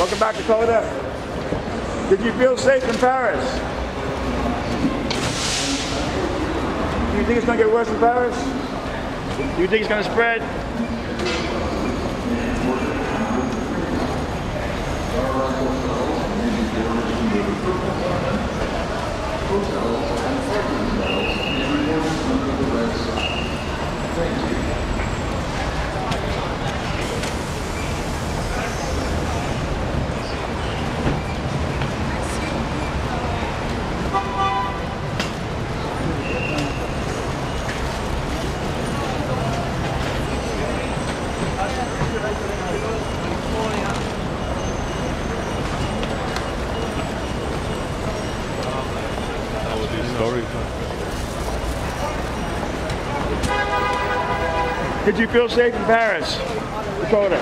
Welcome back, to Dakota. Did you feel safe in Paris? Do you think it's going to get worse in Paris? Do you think it's going to spread? Story. Did you feel safe in Paris, Dakota?